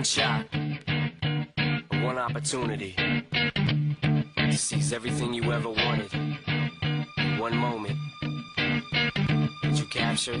one shot, one opportunity to seize everything you ever wanted. One moment that you captured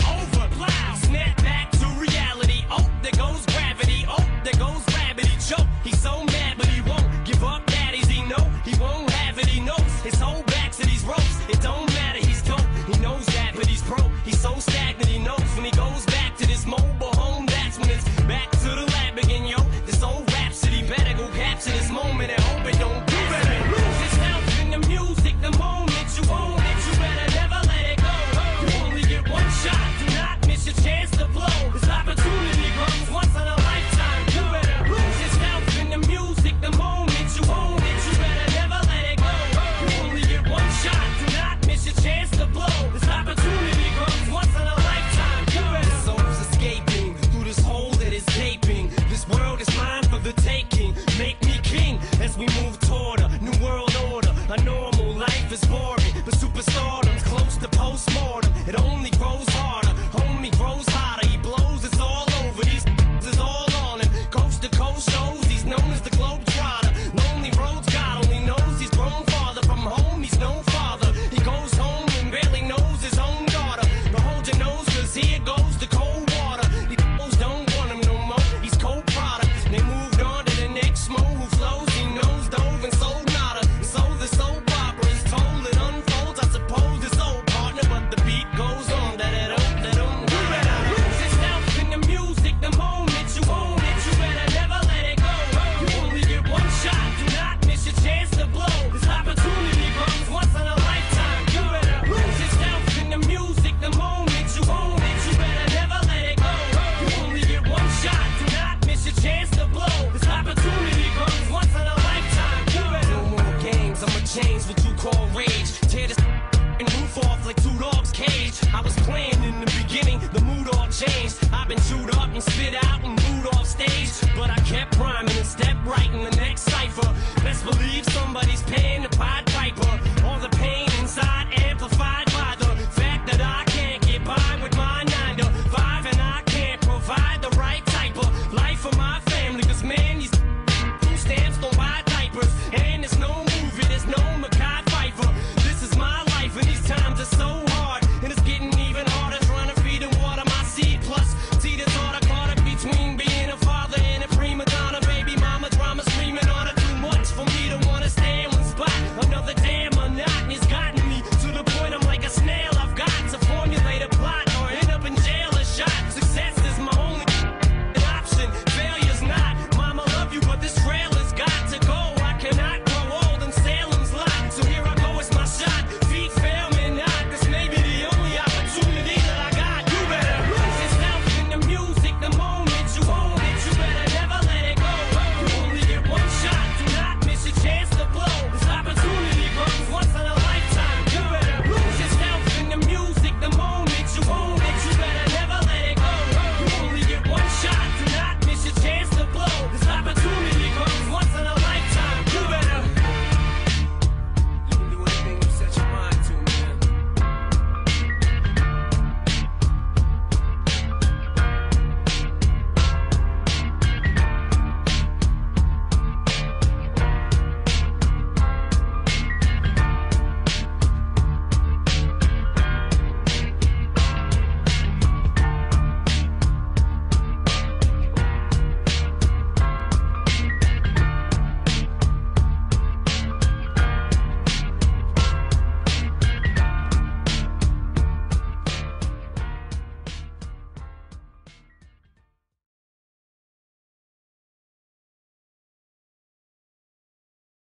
cipher. Best believe somebody's paying.